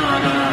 Nirvana.